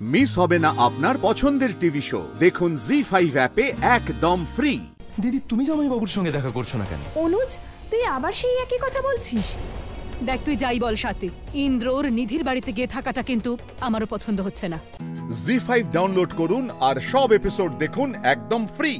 Miss হবে না আপনার পছন্দের টিভি শো। দেখুন জি ফাইভ অ্যাপে একদম ফ্রি দিদি তুমি জামাই বাবুর সঙ্গে দেখা করছ না কেন? অনুজ তুই আবার সেই একই কথা বলছিস? দেখ তুই যাই বল সাথে। ইন্দ্রর নিধির বাড়িতে গিয়ে থাকাটা কিন্তু আমারও পছন্দ হচ্ছে না। জি ফাইভ ডাউনলোড করুন আর সব এপিসোড দেখুন একদম ফ্রি